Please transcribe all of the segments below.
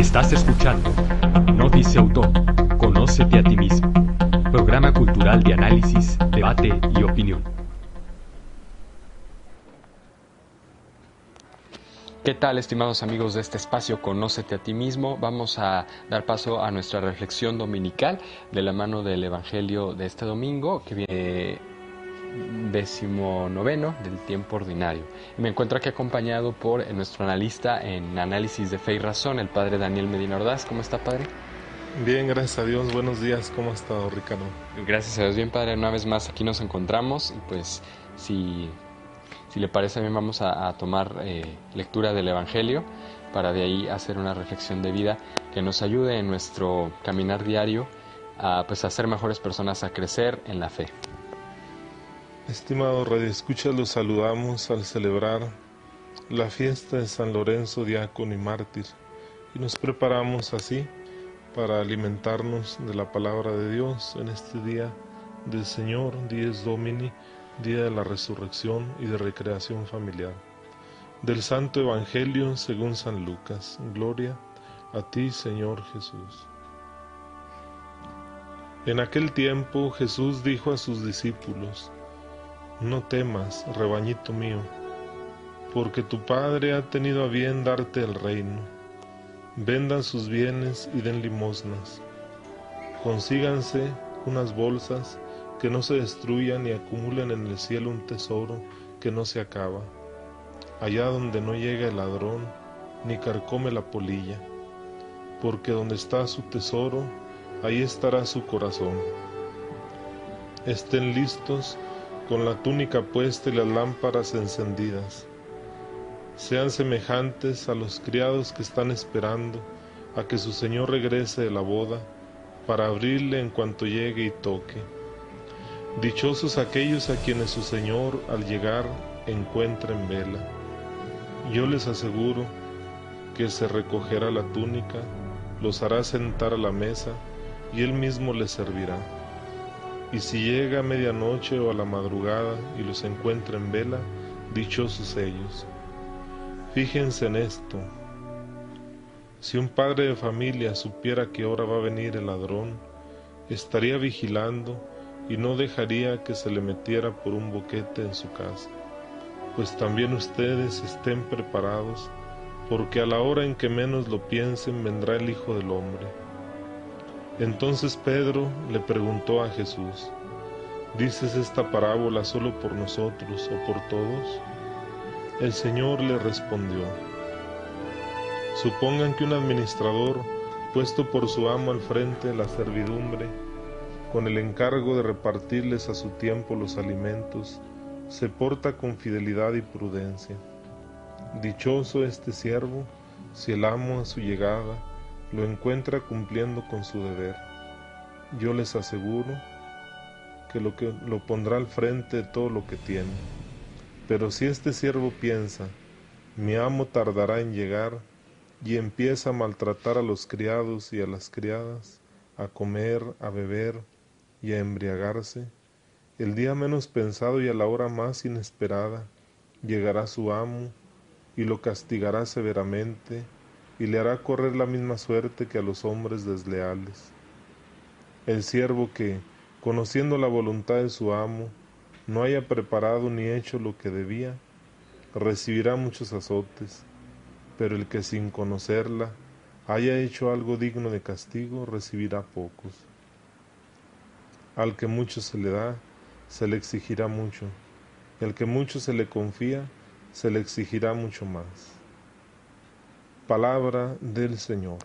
Estás escuchando No dice autor, conócete a ti mismo. Programa cultural de análisis, debate y opinión. ¿Qué tal, estimados amigos de este espacio Conócete a ti mismo? Vamos a dar paso a nuestra reflexión dominical de la mano del Evangelio de este domingo, que viene décimo noveno del tiempo ordinario. me encuentro aquí acompañado por nuestro analista en análisis de fe y razón, el padre Daniel Medina Ordaz. ¿Cómo está, padre? Bien, gracias a Dios. Buenos días. ¿Cómo ha estado, Ricardo? Gracias a Dios. Bien, padre. Una vez más aquí nos encontramos y pues si, si le parece bien vamos a, tomar eh, lectura del Evangelio para de ahí hacer una reflexión de vida que nos ayude en nuestro caminar diario a, pues, a ser mejores personas, a crecer en la fe. Estimado Radio Escucha, los saludamos al celebrar la fiesta de San Lorenzo, diácono y mártir, y nos preparamos así para alimentarnos de la palabra de Dios en este día del Señor, Dies Domini, día de la resurrección y de recreación familiar. Del Santo Evangelio según San Lucas. Gloria a ti, Señor Jesús. En aquel tiempo Jesús dijo a sus discípulos, no temas, rebañito mío, porque tu Padre ha tenido a bien darte el reino. Vendan sus bienes y den limosnas. Consíganse unas bolsas que no se destruyan y acumulen en el cielo un tesoro que no se acaba, allá donde no llega el ladrón ni carcome la polilla, porque donde está su tesoro, ahí estará su corazón. Estén listos con la túnica puesta y las lámparas encendidas. Sean semejantes a los criados que están esperando a que su Señor regrese de la boda para abrirle en cuanto llegue y toque. Dichosos aquellos a quienes su Señor al llegar encuentre en vela. Yo les aseguro que se recogerá la túnica, los hará sentar a la mesa y él mismo les servirá. Y si llega a medianoche o a la madrugada y los encuentra en vela, dichosos ellos. Fíjense en esto. Si un padre de familia supiera que ahora va a venir el ladrón, estaría vigilando y no dejaría que se le metiera por un boquete en su casa. Pues también ustedes estén preparados, porque a la hora en que menos lo piensen vendrá el Hijo del Hombre. Entonces Pedro le preguntó a Jesús, ¿dices esta parábola solo por nosotros o por todos? El Señor le respondió, Supongan que un administrador, puesto por su amo al frente de la servidumbre, con el encargo de repartirles a su tiempo los alimentos, se porta con fidelidad y prudencia. Dichoso este siervo, si el amo a su llegada lo encuentra cumpliendo con su deber. Yo les aseguro que lo, que lo pondrá al frente de todo lo que tiene. Pero si este siervo piensa, mi amo tardará en llegar, y empieza a maltratar a los criados y a las criadas, a comer, a beber y a embriagarse, el día menos pensado y a la hora más inesperada, llegará su amo y lo castigará severamente y le hará correr la misma suerte que a los hombres desleales. El siervo que, conociendo la voluntad de su amo, no haya preparado ni hecho lo que debía, recibirá muchos azotes, pero el que sin conocerla haya hecho algo digno de castigo, recibirá pocos. Al que mucho se le da, se le exigirá mucho, y al que mucho se le confía, se le exigirá mucho más. Palabra del Señor.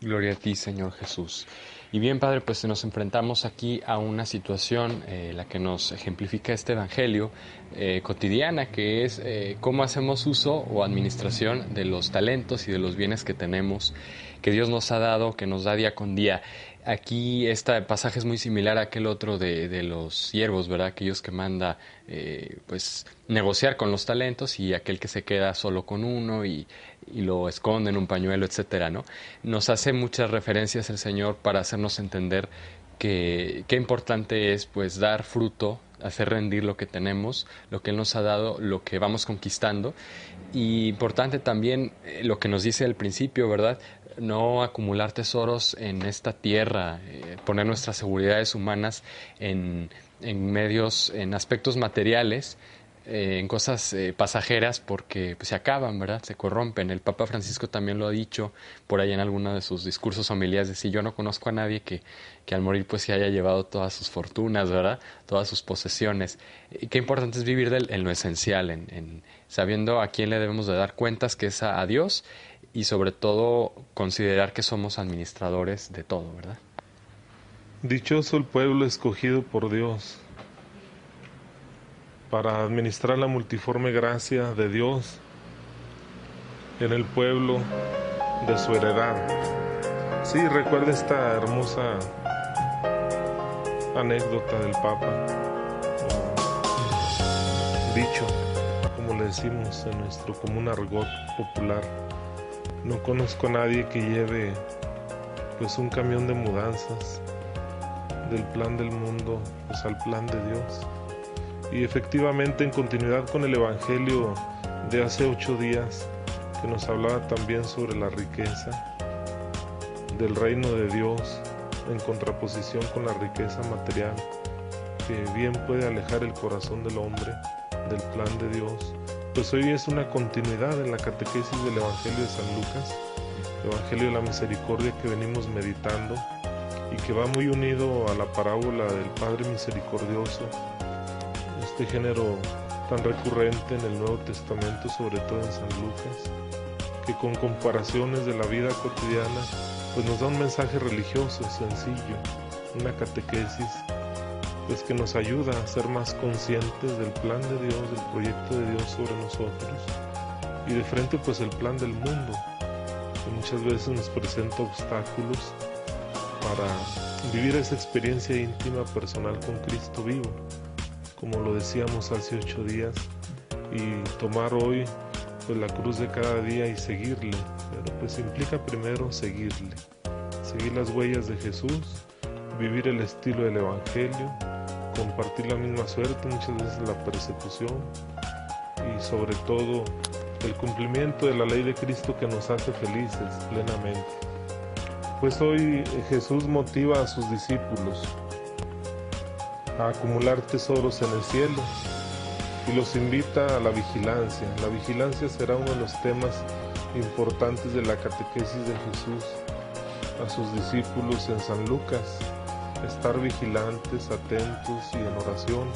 Gloria a ti, Señor Jesús. Y bien, Padre, pues nos enfrentamos aquí a una situación, eh, la que nos ejemplifica este Evangelio eh, cotidiana, que es eh, cómo hacemos uso o administración de los talentos y de los bienes que tenemos, que Dios nos ha dado, que nos da día con día. Aquí este pasaje es muy similar a aquel otro de, de los siervos, ¿verdad? Aquellos que manda, eh, pues, negociar con los talentos y aquel que se queda solo con uno y, y, lo esconde en un pañuelo, etcétera, ¿no? Nos hace muchas referencias el Señor para hacernos entender que qué importante es, pues, dar fruto hacer rendir lo que tenemos, lo que Él nos ha dado, lo que vamos conquistando. Y importante también eh, lo que nos dice al principio, ¿verdad? No acumular tesoros en esta tierra, eh, poner nuestras seguridades humanas en, en medios, en aspectos materiales, eh, en cosas eh, pasajeras porque pues, se acaban, ¿verdad? Se corrompen. El Papa Francisco también lo ha dicho por ahí en alguno de sus discursos familiares, de si yo no conozco a nadie que, que al morir pues se haya llevado todas sus fortunas, ¿verdad? Todas sus posesiones. Y qué importante es vivir en lo esencial, en, en, sabiendo a quién le debemos de dar cuentas, que es a Dios, y sobre todo considerar que somos administradores de todo, ¿verdad? Dichoso el pueblo escogido por Dios para administrar la multiforme gracia de Dios en el pueblo de su heredad. Sí, recuerda esta hermosa anécdota del Papa, dicho, como le decimos en nuestro común argot popular. No conozco a nadie que lleve pues un camión de mudanzas del plan del mundo pues al plan de Dios y efectivamente en continuidad con el Evangelio de hace ocho días que nos hablaba también sobre la riqueza del reino de Dios en contraposición con la riqueza material que bien puede alejar el corazón del hombre del plan de Dios. Pues hoy es una continuidad en la catequesis del Evangelio de San Lucas, Evangelio de la Misericordia que venimos meditando y que va muy unido a la parábola del Padre Misericordioso este género tan recurrente en el Nuevo Testamento, sobre todo en San Lucas, que con comparaciones de la vida cotidiana, pues nos da un mensaje religioso sencillo, una catequesis, pues que nos ayuda a ser más conscientes del plan de Dios, del proyecto de Dios sobre nosotros, y de frente pues el plan del mundo, que muchas veces nos presenta obstáculos para vivir esa experiencia íntima personal con Cristo vivo como lo decíamos hace ocho días, y tomar hoy pues la cruz de cada día y seguirle, pero pues implica primero seguirle, seguir las huellas de Jesús, vivir el estilo del Evangelio, compartir la misma suerte, muchas veces la persecución y sobre todo el cumplimiento de la ley de Cristo que nos hace felices plenamente. Pues hoy Jesús motiva a sus discípulos a acumular tesoros en el cielo y los invita a la vigilancia. La vigilancia será uno de los temas importantes de la catequesis de Jesús a sus discípulos en San Lucas. Estar vigilantes, atentos y en oración.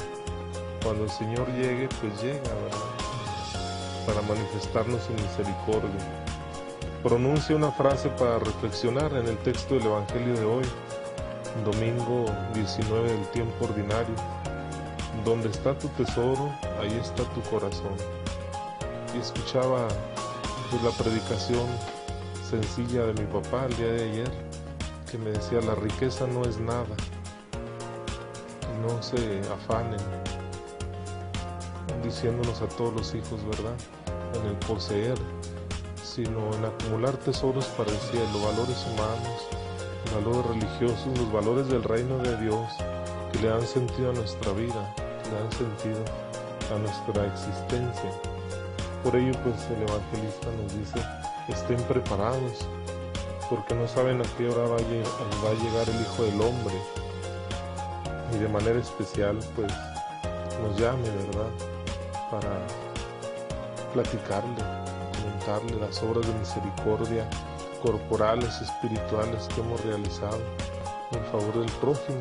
Cuando el Señor llegue, pues llega, ¿verdad? Para manifestarnos su misericordia. Pronuncia una frase para reflexionar en el texto del Evangelio de hoy domingo 19 del tiempo ordinario. Donde está tu tesoro, ahí está tu corazón. Y escuchaba pues, la predicación sencilla de mi papá el día de ayer, que me decía, la riqueza no es nada. No se afanen, diciéndonos a todos los hijos, ¿verdad? En el poseer, sino en acumular tesoros para el cielo, valores humanos, valores religiosos, los valores del reino de Dios que le dan sentido a nuestra vida, que le dan sentido a nuestra existencia. Por ello, pues el evangelista nos dice, estén preparados, porque no saben a qué hora va a, va a llegar el Hijo del Hombre. Y de manera especial, pues, nos llame, ¿verdad? Para platicarle, comentarle las obras de misericordia corporales, espirituales que hemos realizado en favor del prójimo,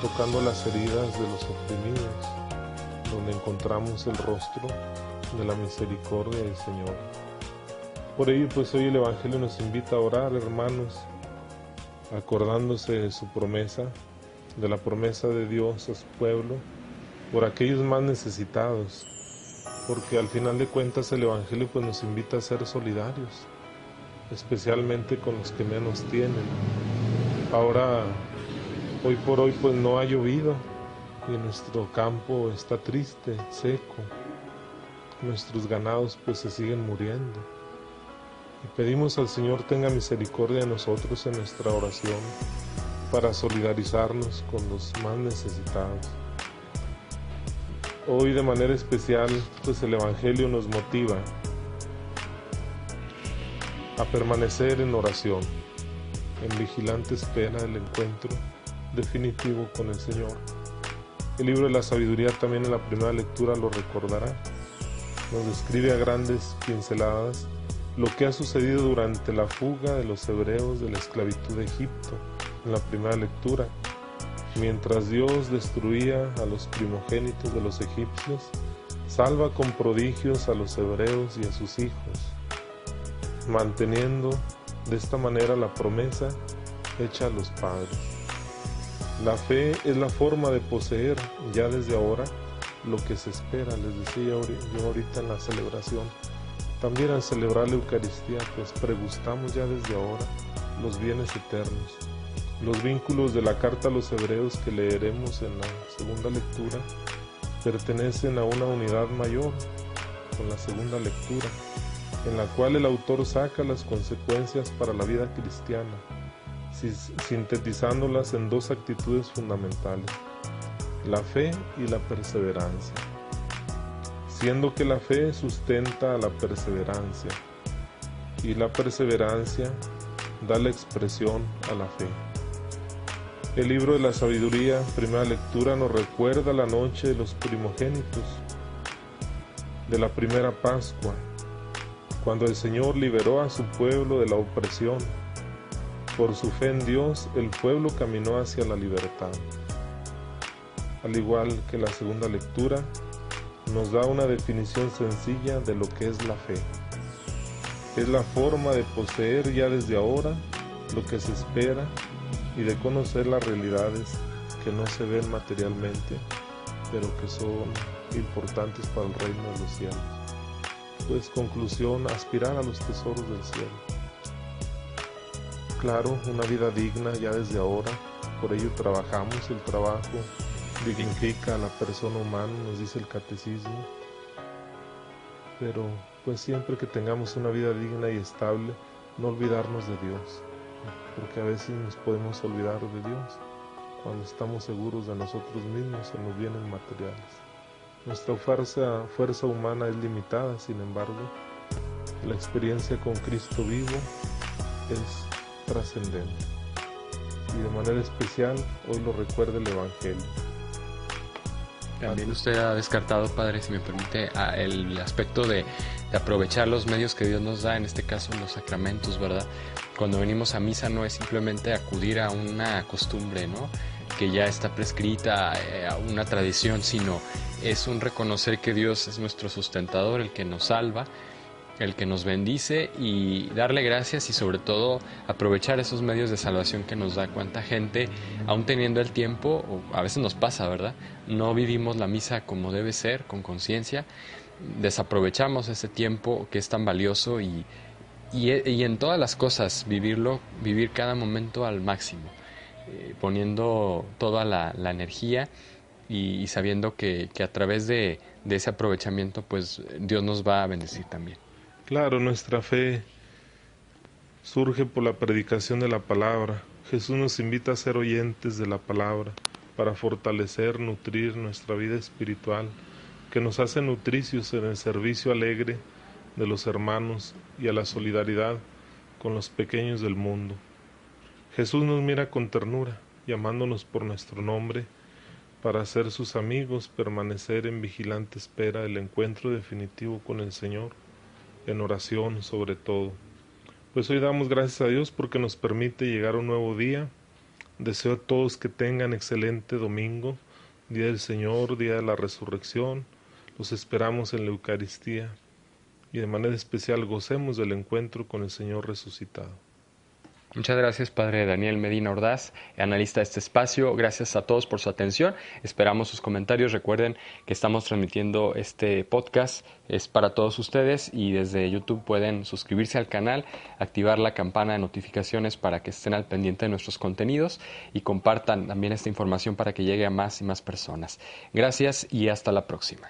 tocando las heridas de los oprimidos, donde encontramos el rostro de la misericordia del Señor. Por ello, pues hoy el Evangelio nos invita a orar, hermanos, acordándose de su promesa, de la promesa de Dios a su pueblo, por aquellos más necesitados, porque al final de cuentas el Evangelio pues nos invita a ser solidarios, especialmente con los que menos tienen. Ahora, hoy por hoy, pues no ha llovido y nuestro campo está triste, seco. Nuestros ganados pues se siguen muriendo. Y pedimos al Señor tenga misericordia de nosotros en nuestra oración para solidarizarnos con los más necesitados. Hoy de manera especial, pues el Evangelio nos motiva a permanecer en oración, en vigilante espera del encuentro definitivo con el Señor. El libro de la sabiduría también en la primera lectura lo recordará. Nos describe a grandes pinceladas lo que ha sucedido durante la fuga de los hebreos de la esclavitud de Egipto en la primera lectura. Mientras Dios destruía a los primogénitos de los egipcios, salva con prodigios a los hebreos y a sus hijos, manteniendo de esta manera la promesa hecha a los padres. La fe es la forma de poseer ya desde ahora lo que se espera, les decía yo ahorita en la celebración. También al celebrar la Eucaristía, pues pregustamos ya desde ahora los bienes eternos. Los vínculos de la carta a los hebreos que leeremos en la segunda lectura pertenecen a una unidad mayor con la segunda lectura, en la cual el autor saca las consecuencias para la vida cristiana, sintetizándolas en dos actitudes fundamentales, la fe y la perseverancia, siendo que la fe sustenta a la perseverancia y la perseverancia da la expresión a la fe. El libro de la sabiduría, primera lectura, nos recuerda la noche de los primogénitos, de la primera Pascua, cuando el Señor liberó a su pueblo de la opresión. Por su fe en Dios, el pueblo caminó hacia la libertad. Al igual que la segunda lectura, nos da una definición sencilla de lo que es la fe. Es la forma de poseer ya desde ahora lo que se espera y de conocer las realidades que no se ven materialmente, pero que son importantes para el reino de los cielos. Pues conclusión, aspirar a los tesoros del cielo. Claro, una vida digna ya desde ahora, por ello trabajamos, el trabajo dignifica a la persona humana, nos dice el catecismo, pero pues siempre que tengamos una vida digna y estable, no olvidarnos de Dios, porque a veces nos podemos olvidar de Dios cuando estamos seguros de nosotros mismos en los bienes materiales. Nuestra fuerza, fuerza humana es limitada, sin embargo, la experiencia con Cristo vivo es trascendente. Y de manera especial hoy lo recuerda el Evangelio. También usted ha descartado, Padre, si me permite, el aspecto de, de, aprovechar los medios que Dios nos da, en este caso los sacramentos, ¿verdad? Cuando venimos a misa no es simplemente acudir a una costumbre, ¿no? Que ya está prescrita, eh, una tradición, sino es un reconocer que Dios es nuestro sustentador, el que nos salva, el que nos bendice y darle gracias y sobre todo aprovechar esos medios de salvación que nos da cuánta gente, aún teniendo el tiempo, o a veces nos pasa, ¿verdad? No vivimos la misa como debe ser, con conciencia, desaprovechamos ese tiempo que es tan valioso y, y, en todas las cosas vivirlo, vivir cada momento al máximo, eh, poniendo toda la, energía y, sabiendo que, a través de, de ese aprovechamiento pues Dios nos va a bendecir también. Claro, nuestra fe surge por la predicación de la palabra. Jesús nos invita a ser oyentes de la palabra para fortalecer, nutrir nuestra vida espiritual, que nos hace nutricios en el servicio alegre de los hermanos y a la solidaridad con los pequeños del mundo. Jesús nos mira con ternura, llamándonos por nuestro nombre, para ser sus amigos, permanecer en vigilante espera del encuentro definitivo con el Señor en oración sobre todo. Pues hoy damos gracias a Dios porque nos permite llegar un nuevo día. Deseo a todos que tengan excelente domingo, día del Señor, día de la resurrección. Los esperamos en la Eucaristía y de manera especial gocemos del encuentro con el Señor resucitado. Muchas gracias, Padre Daniel Medina Ordaz, analista de este espacio. Gracias a todos por su atención. Esperamos sus comentarios. Recuerden que estamos transmitiendo este podcast. Es para todos ustedes y desde YouTube pueden suscribirse al canal, activar la campana de notificaciones para que estén al pendiente de nuestros contenidos y compartan también esta información para que llegue a más y más personas. Gracias y hasta la próxima.